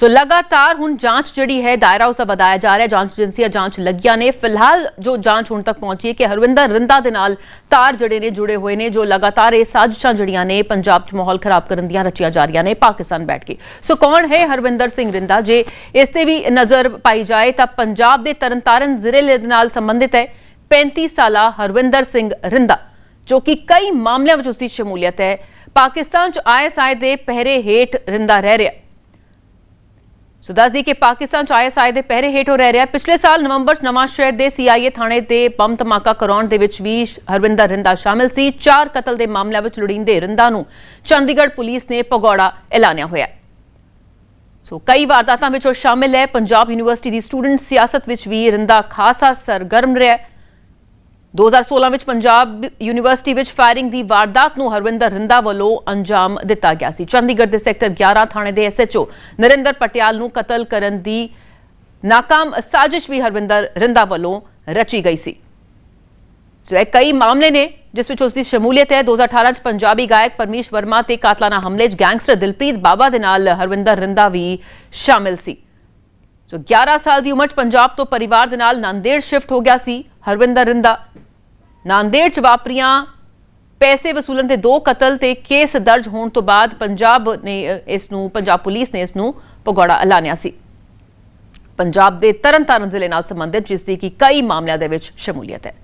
ਸੋ ਲਗਾਤਾਰ ਹੁਣ ਜਾਂਚ ਜਿਹੜੀ ਹੈ, ਦਾਇਰਾ ਉਸ ਦਾ ਵਧਾਇਆ ਜਾ ਰਿਹਾ। ਜਾਂਚ ਏਜੰਸੀਆਂ ਜਾਂਚ ਲੱਗੀਆਂ ਨੇ। ਫਿਲਹਾਲ ਜੋ ਜਾਂਚ ਹੁਣ ਤੱਕ ਪਹੁੰਚੀ ਹੈ ਕਿ ਹਰਵਿੰਦਰ ਰਿੰਦਾ ਦੇ ਨਾਲ ਤਾਰ ਜਿਹੜੇ ਨੇ, ਜੁੜੇ ਹੋਏ ਨੇ, ਜੋ ਲਗਾਤਾਰ ਇਹ ਸਾਜ਼ਿਸ਼ਾਂ ਜਿਹੜੀਆਂ ਨੇ, ਪੰਜਾਬ 'ਚ ਮਾਹੌਲ ਖਰਾਬ ਕਰਨ ਦੀਆਂ ਰਚੀਆਂ ਜਾ ਰਹੀਆਂ ਨੇ, ਪਾਕਿਸਤਾਨ ਬੈਠ ਕੇ। ਸੋ ਕੌਣ ਹੈ ਹਰਵਿੰਦਰ ਸਿੰਘ ਰਿੰਦਾ ਜੇ ਇਸ ਤੇ ਵੀ ਨਜ਼ਰ ਪਾਈ ਜਾਏ, ਤਾਂ ਪੰਜਾਬ ਦੇ ਤਰਨਤਾਰਨ ਜ਼ਿਲ੍ਹੇ ਦੇ ਨਾਲ ਸੰਬੰਧਿਤ ਹੈ 35 ਸਾਲਾ ਹਰਵਿੰਦਰ ਸਿੰਘ ਰਿੰਦਾ ਜੋ ਕਿ ਕਈ ਮਾਮਲਿਆਂ ਵਿੱਚ ਉਸਦੀ ਸ਼ਮੂਲੀਅਤ ਹੈ। ਪਾਕਿਸਤਾਨ 'ਚ ਆਈਐਸਆਈ ਦੇ ਪਹਿਰੇ ਹੇਠ ਰਿੰਦਾ ਰਹਿ ਰਿਹਾ। ਸੋ ਦੱਸਦੀ ਕਿ ਪਾਕਿਸਤਾਨ ਚ ਆਈਐਸਆਈ ਦੇ ਪਹਿਰੇ ਹੇਠੋਂ ਰਹਿ ਰਿਹਾ ਪਿਛਲੇ ਸਾਲ ਨਵੰਬਰ ਚ ਨਵਾਂ ਸ਼ਹਿਰ ਦੇ ਸੀਆਈਏ ਥਾਣੇ ਤੇ ਬੰਬ ਧਮਾਕਾ ਕਰਾਉਣ ਦੇ ਵਿੱਚ ਵੀ ਹਰਵਿੰਦਰ ਰਿੰਦਾ ਸ਼ਾਮਿਲ ਸੀ। ਚਾਰ ਕਤਲ ਦੇ ਮਾਮਲਿਆਂ ਵਿੱਚ ਲੁੜੀਂਦੇ ਰਿੰਦਾ ਨੂੰ ਚੰਡੀਗੜ੍ਹ ਪੁਲਿਸ ਨੇ ਪਗੌੜਾ ਐਲਾਨਿਆ ਹੋਇਆ ਸੋ ਕਈ ਵਾਰਦਾਤਾਂ ਵਿੱਚ ਉਹ ਸ਼ਾਮਿਲ ਹੈ। ਪੰਜਾਬ ਯੂਨੀਵਰਸਿਟੀ ਦੀ ਸਟੂਡੈਂਟ ਸਿਆਸਤ ਵਿੱਚ ਵੀ ਰਿੰਦਾ ਖਾਸਾ ਸਰਗਰਮ ਰਿਹਾ 2016 ਵਿੱਚ ਪੰਜਾਬ ਯੂਨੀਵਰਸਿਟੀ ਵਿੱਚ ਫਾਇਰਿੰਗ ਦੀ ਵਾਰਦਾਤ ਨੂੰ ਹਰਵਿੰਦਰ ਰਿੰਦਾ ਵੱਲੋਂ ਅੰਜਾਮ ਦਿੱਤਾ ਗਿਆ ਸੀ। ਚੰਡੀਗੜ੍ਹ ਦੇ ਸੈਕਟਰ 11 ਥਾਣੇ ਦੇ ਐਸਐਚਓ ਨਰਿੰਦਰ ਪਟਿਆਲ ਨੂੰ ਕਤਲ ਕਰਨ ਦੀ ਨਾਕਾਮ ਸਾਜ਼ਿਸ਼ ਵੀ ਹਰਵਿੰਦਰ ਰਿੰਦਾ ਵੱਲੋਂ ਰਚੀ ਗਈ ਸੀ। ਸੋ ਇਹ ਕਈ ਮਾਮਲੇ ਨੇ, ਜਿਸ ਵਿੱਚ ਉਸ ਦੀ ਸ਼ਮੂਲੀਅਤ ਹੈ। 2018 ਚ ਪੰਜਾਬੀ ਗਾਇਕ ਪਰਮੇਸ਼ ਵਰਮਾ ਤੇ ਕਾਤਲਾਨਾ ਹਮਲੇ 'ਚ ਗੈਂਗਸਟਰ ਦਿਲਪ੍ਰੀਤ ਬਾਬਾ ਦੇ ਨਾਲ ਹਰਵਿੰਦਰ ਰਿੰਦਾ ਵੀ ਸ਼ਾਮਿਲ ਸੀ। ਸੋ 11 ਸਾਲ ਦੀ ਉਮਰ 'ਚ ਪੰਜਾਬ ਤੋਂ ਪਰਿਵਾਰ ਦੇ ਨਾਲ ਨਾਂਦੇੜ ਸ਼ਿਫਟ ਹੋ ਗਿਆ ਸੀ ਹਰਵਿੰਦਰ ਰਿੰਦਾ। ਨਾਂਦੇੜ ਚ ਵਾਪਰੀਆਂ, ਪੈਸੇ ਵਸੂਲਣ ਦੇ ਦੋ ਕਤਲ ਤੇ ਕੇਸ ਦਰਜ ਹੋਣ ਤੋਂ ਬਾਅਦ ਪੰਜਾਬ ਨੇ ਇਸ ਨੂੰ, ਪੰਜਾਬ ਪੁਲਿਸ ਨੇ ਇਸ ਨੂੰ ਪਗੋੜਾ ਐਲਾਨਿਆ ਸੀ। ਪੰਜਾਬ ਦੇ ਤਰਨਤਾਰਨ ਜ਼ਿਲ੍ਹੇ ਨਾਲ ਸੰਬੰਧਿਤ, ਜਿਸ ਦੀ ਕਿ ਕਈ ਮਾਮਲਿਆਂ ਦੇ ਵਿੱਚ ਸ਼ਮੂਲੀਅਤ ਹੈ।